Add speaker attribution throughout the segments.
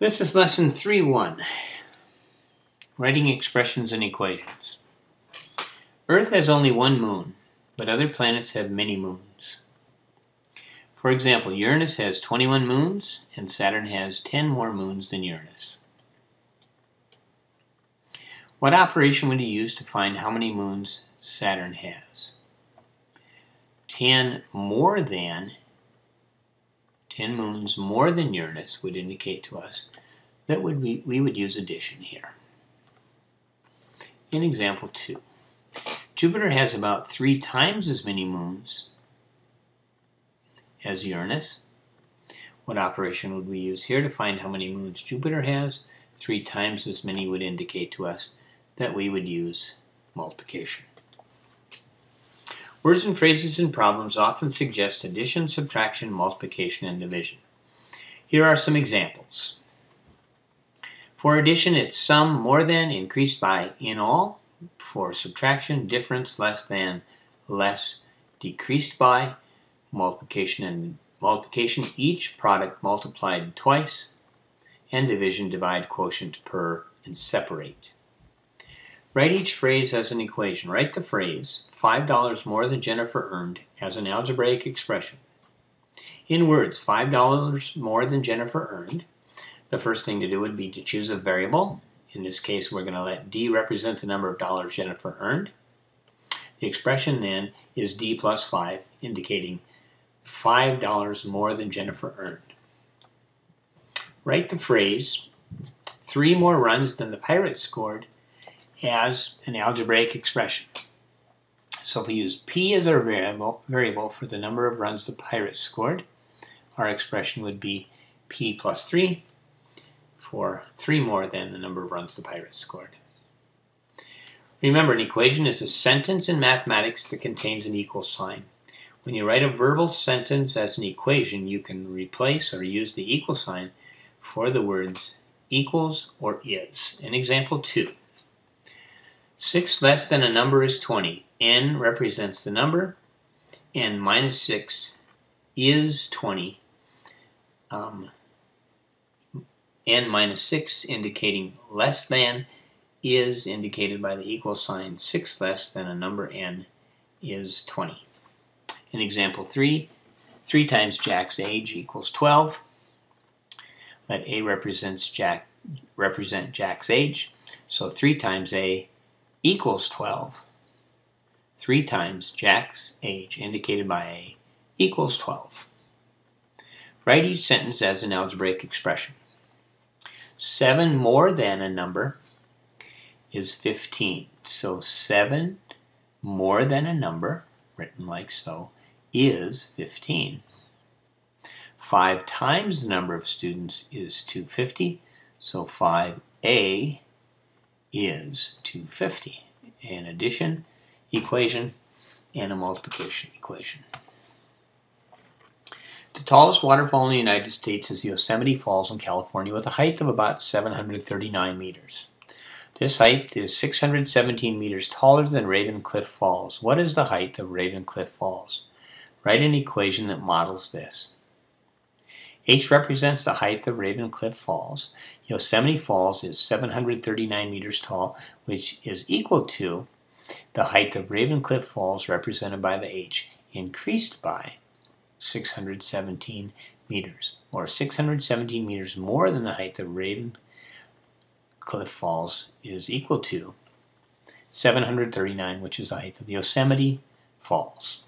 Speaker 1: This is lesson 3-1, writing expressions and equations. Earth has only one moon, but other planets have many moons. For example, Uranus has 21 moons, and Saturn has 10 more moons than Uranus. What operation would you use to find how many moons Saturn has? 10 more than 10 moons more than Uranus would indicate to us that would we, would use addition here. In example 2, Jupiter has about three times as many moons as Uranus. What operation would we use here to find how many moons Jupiter has? Three times as many would indicate to us that we would use multiplication. Words and phrases in problems often suggest addition, subtraction, multiplication, and division. Here are some examples. For addition, it's sum more than increased by in all. For subtraction, difference less than less decreased by. Multiplication and multiplication, each product multiplied twice. And division, divide quotient per and separate. Write each phrase as an equation. Write the phrase, $5 more than Jennifer earned, as an algebraic expression. In words, $5 more than Jennifer earned. The first thing to do would be to choose a variable. In this case, we're going to let D represent the number of dollars Jennifer earned. The expression then is D plus 5, indicating $5 more than Jennifer earned. Write the phrase, three more runs than the Pirates scored, as an algebraic expression. So if we use p as our variable, variable for the number of runs the Pirates scored, our expression would be p plus 3 for 3 more than the number of runs the Pirates scored. Remember, an equation is a sentence in mathematics that contains an equal sign. When you write a verbal sentence as an equation, you can replace or use the equal sign for the words equals or is. In example 2, 6 less than a number is 20. n represents the number, and minus 6 is 20. Um, n minus 6 indicating less than is indicated by the equal sign 6 less than a number n is 20. In example 3, 3 times Jack's age equals 12. Let A represents Jack represent Jack's age. So 3 times A equals 12. 3 times Jack's age, indicated by A, equals 12. Write each sentence as an algebraic expression. 7 more than a number is 15. So 7 more than a number, written like so, is 15. 5 times the number of students is 250, so 5a is 250. An addition equation and a multiplication equation. The tallest waterfall in the United States is Yosemite Falls in California with a height of about 739 meters. This height is 617 meters taller than Raven Cliff Falls. What is the height of Raven Cliff Falls? Write an equation that models this. H represents the height of Raven Cliff Falls. Yosemite Falls is 739 meters tall, which is equal to the height of Raven Cliff Falls, represented by the H, increased by 617 meters, or 617 meters more than the height of Raven Cliff Falls is equal to 739, which is the height of Yosemite Falls.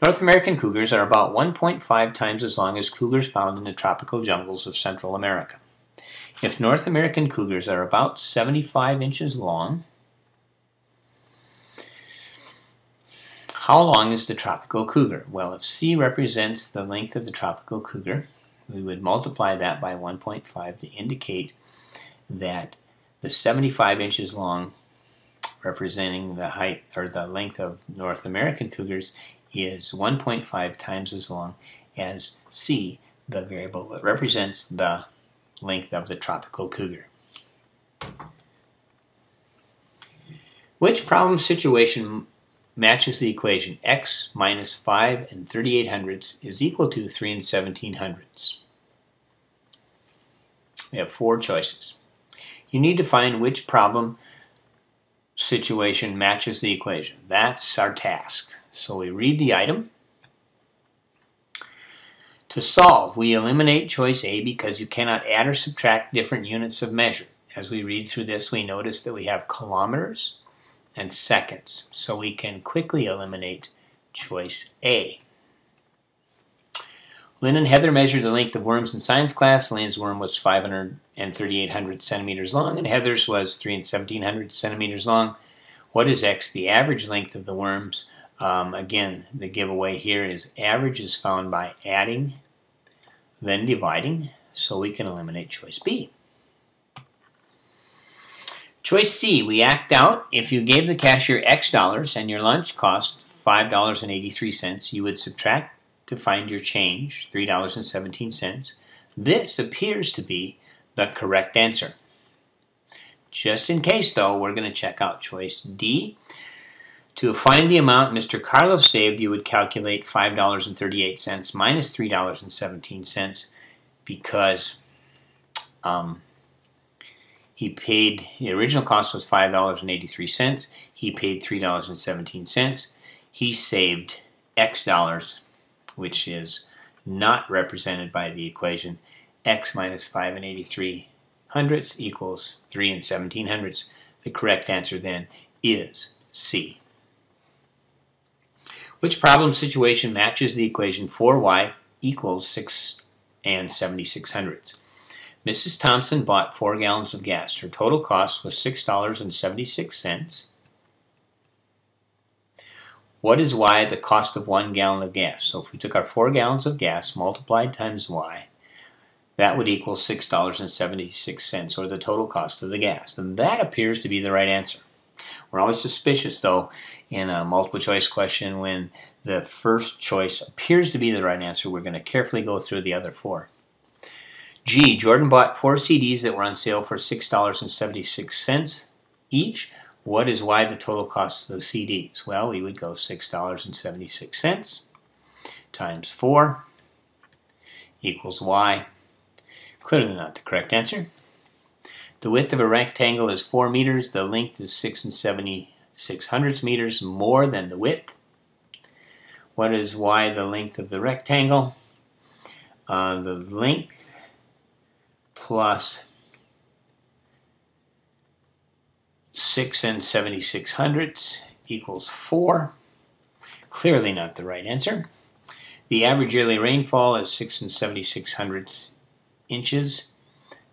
Speaker 1: North American cougars are about 1.5 times as long as cougars found in the tropical jungles of Central America. If North American cougars are about 75 inches long, how long is the tropical cougar? Well, if C represents the length of the tropical cougar, we would multiply that by 1.5 to indicate that the 75 inches long representing the height or the length of North American cougars is 1.5 times as long as c, the variable that represents the length of the tropical cougar. Which problem situation matches the equation x minus 5 and 38 hundredths is equal to 3 and 17 hundredths? We have four choices. You need to find which problem situation matches the equation. That's our task. So we read the item. To solve, we eliminate choice A because you cannot add or subtract different units of measure. As we read through this, we notice that we have kilometers and seconds. So we can quickly eliminate choice A. Lynn and Heather measured the length of worms in science class. Lynn's worm was 500 and 3800 centimeters long, and Heather's was 3 and 1700 centimeters long. What is x? The average length of the worms. Um, again, the giveaway here is average is found by adding, then dividing, so we can eliminate choice B. Choice C, we act out. If you gave the cashier X dollars and your lunch cost $5.83, you would subtract to find your change, $3.17. This appears to be the correct answer. Just in case, though, we're going to check out choice D. To find the amount Mr. Carlos saved, you would calculate $5.38 minus $3.17 because um, he paid, the original cost was $5.83. He paid $3.17. He saved X dollars which is not represented by the equation x minus 5 and 83 hundredths equals 3 and 17 hundredths. The correct answer then is C. Which problem situation matches the equation 4y equals 6 and 76 hundredths? Mrs. Thompson bought 4 gallons of gas. Her total cost was $6.76. What is y the cost of one gallon of gas? So if we took our four gallons of gas multiplied times y, that would equal $6.76, or the total cost of the gas. And that appears to be the right answer. We're always suspicious, though, in a multiple choice question when the first choice appears to be the right answer. We're going to carefully go through the other four. G. Jordan bought four CDs that were on sale for $6.76 each. What is y the total cost of the CDs? Well, we would go $6.76 times 4 equals y. Clearly not the correct answer. The width of a rectangle is 4 meters. The length is 6 and 76 hundredths meters more than the width. What is y the length of the rectangle? Uh, the length plus 6 and 76 hundredths equals 4. Clearly not the right answer. The average yearly rainfall is 6 and 76 hundredths inches.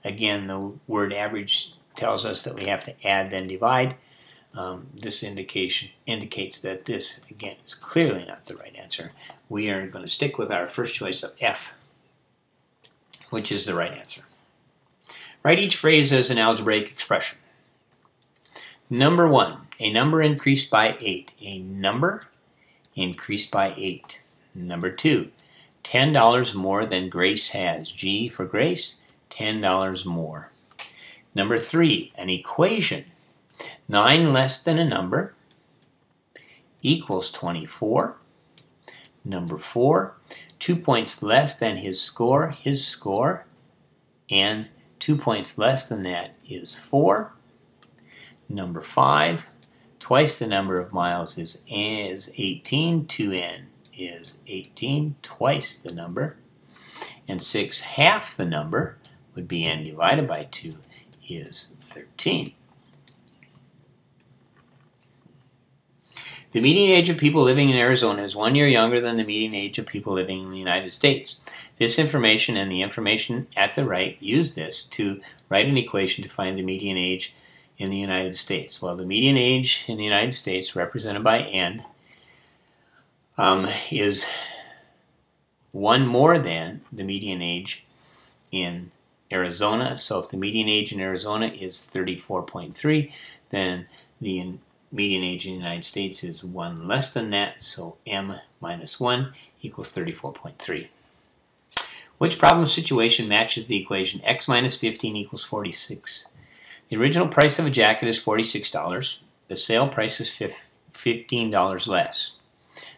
Speaker 1: Again, the word average tells us that we have to add then divide. Um, this indication indicates that this, again, is clearly not the right answer. We are going to stick with our first choice of F, which is the right answer. Write each phrase as an algebraic expression. Number one, a number increased by 8. A number increased by 8. Number two, $10 more than Grace has. G for Grace, $10 more. Number three, an equation. 9 less than a number equals 24. Number four, two points less than his score, his score, and two points less than that is four. Number 5, twice the number of miles is, is 18. 2n is 18, twice the number. And 6, half the number, would be n divided by 2, is 13. The median age of people living in Arizona is one year younger than the median age of people living in the United States. This information and the information at the right use this to write an equation to find the median age in the United States. Well, the median age in the United States, represented by N, um, is one more than the median age in Arizona. So if the median age in Arizona is 34.3, then the median age in the United States is one less than that. So M minus 1 equals 34.3. Which problem situation matches the equation x minus 15 equals 46? The original price of a jacket is $46. The sale price is $15 less.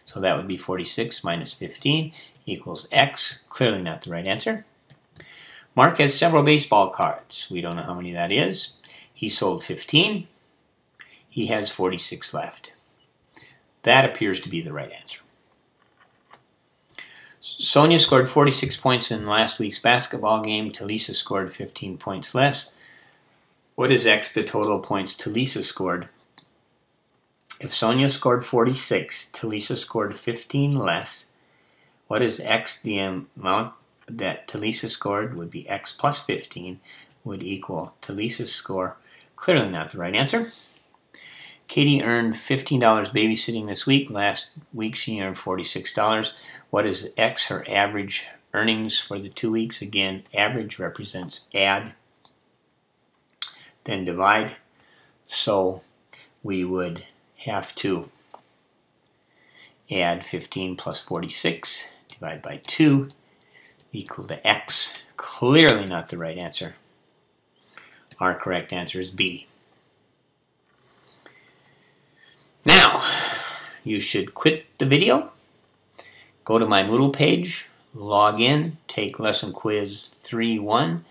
Speaker 1: So that would be 46 minus 15 equals X. Clearly not the right answer. Mark has several baseball cards. We don't know how many that is. He sold 15. He has 46 left. That appears to be the right answer. Sonia scored 46 points in last week's basketball game. Talisa scored 15 points less. What is X the total points Talisa scored? If Sonia scored 46, Talisa scored 15 less. What is X the amount that Talisa scored would be X plus 15 would equal Talisa's score. Clearly not the right answer. Katie earned $15 babysitting this week. Last week she earned $46. What is X, her average earnings for the two weeks? Again, average represents add, then divide. So we would have to add 15 plus 46, divide by 2, equal to X. Clearly not the right answer. Our correct answer is B. Now, you should quit the video, go to my Moodle page, log in, take lesson quiz 3-1,